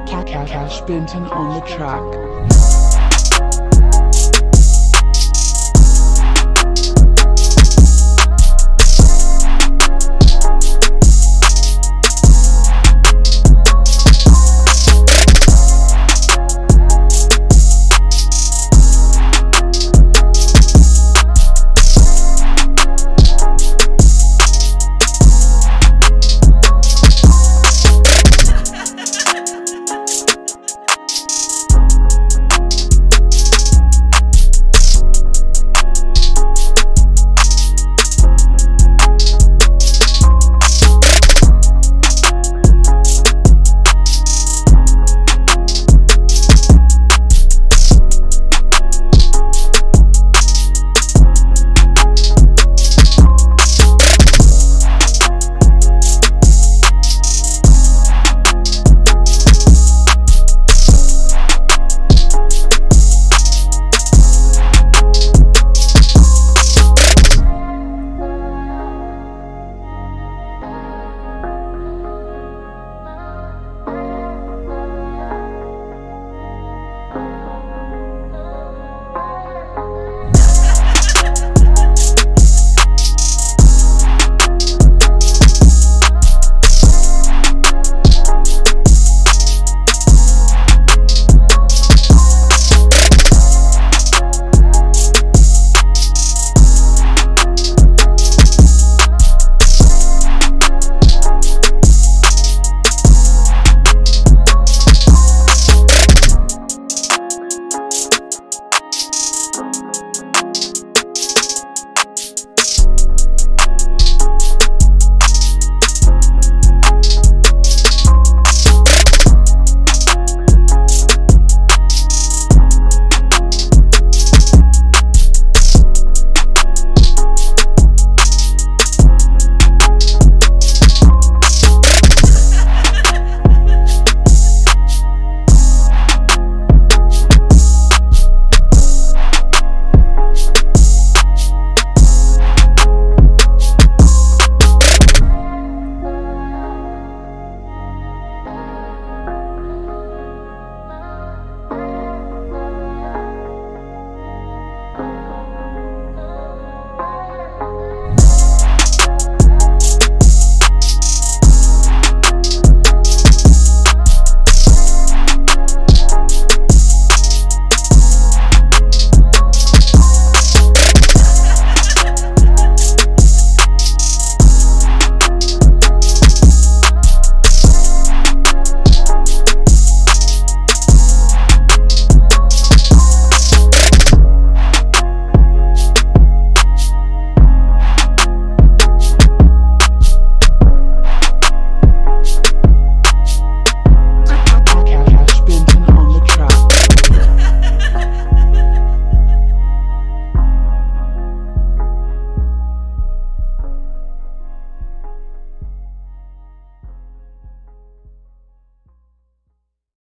Cash Benton on the track.